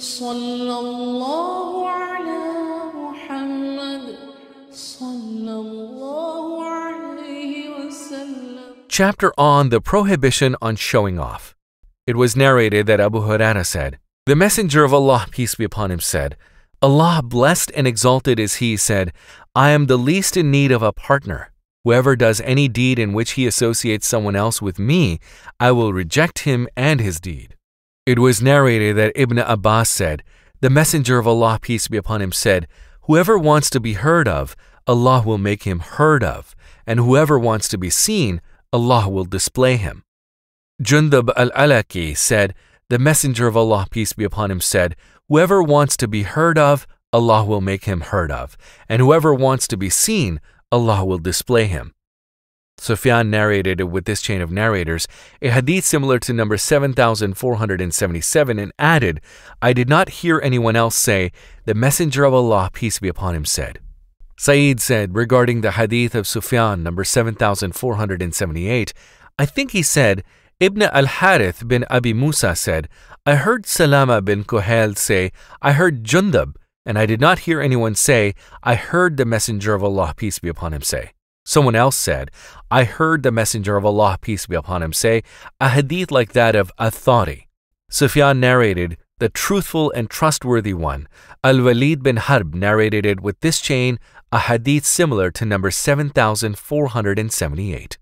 صلى الله على محمد صلى الله عليه وسلم Chapter on the prohibition on showing off. It was narrated that Abu Huraira said, The Messenger of Allah, peace be upon him, said, Allah, blessed and exalted is He, said, I am the least in need of a partner. Whoever does any deed in which he associates someone else with me, I will reject him and his deed. It was narrated that Ibn Abbas said, The Messenger of Allah, peace be upon him, said, Whoever wants to be heard of, Allah will make him heard of, and whoever wants to be seen, Allah will display him. Jundab al Alaki said, The Messenger of Allah, peace be upon him, said, Whoever wants to be heard of, Allah will make him heard of, and whoever wants to be seen, Allah will display him. Sufyan narrated it with this chain of narrators a hadith similar to number 7477 and added, I did not hear anyone else say, The Messenger of Allah, peace be upon him, said. Sa'id said regarding the hadith of Sufyan, number 7478, I think he said, Ibn al Harith bin Abi Musa said, I heard Salama bin Kuhail say, I heard Jundab, and I did not hear anyone say, I heard the Messenger of Allah, peace be upon him, say. Someone else said, I heard the Messenger of Allah, peace be upon him, say a hadith like that of Ath-Thawri. Sufyan narrated, the truthful and trustworthy one. Al Walid bin Harb narrated it with this chain, a hadith similar to number 7478.